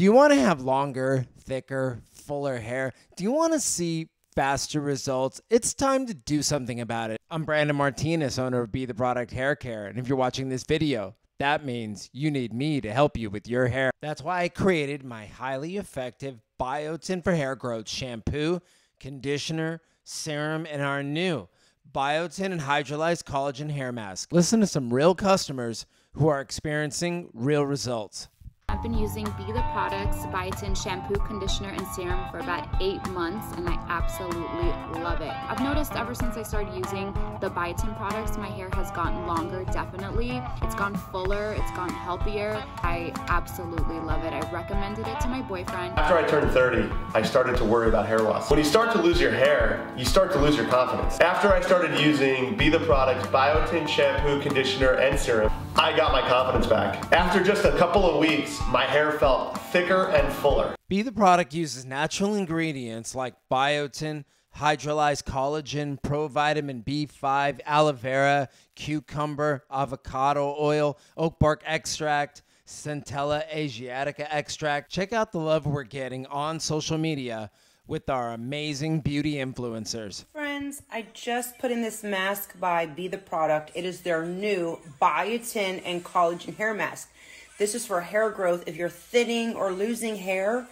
Do you want to have longer, thicker, fuller hair? Do you want to see faster results? It's time to do something about it. I'm Brandon Martinez, owner of B. the Product Hair Care. And if you're watching this video, that means you need me to help you with your hair. That's why I created my highly effective Biotin for Hair Growth shampoo, conditioner, serum, and our new Biotin and Hydrolyzed Collagen Hair Mask. Listen to some real customers who are experiencing real results. I've been using B. The Products Biotin shampoo, conditioner, and serum for about eight months, and I absolutely love it. I've noticed ever since I started using the Biotin products, my hair has gotten longer, definitely. It's gone fuller, it's gone healthier. I absolutely love it. I recommended it to my boyfriend. After I turned 30, I started to worry about hair loss. When you start to lose your hair, you start to lose your confidence. After I started using B. The Products Biotin shampoo, conditioner, and serum, I got my confidence back. After just a couple of weeks, my hair felt thicker and fuller. B. the product uses natural ingredients like biotin, hydrolyzed collagen, provitamin B5, aloe vera, cucumber, avocado oil, oak bark extract, Centella asiatica extract. Check out the love we're getting on social media with our amazing beauty influencers. Friends, I just put in this mask by B. The Product. It is their new biotin and collagen hair mask. This is for hair growth. If you're thinning or losing hair,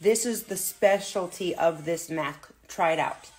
this is the specialty of this mask. Try it out.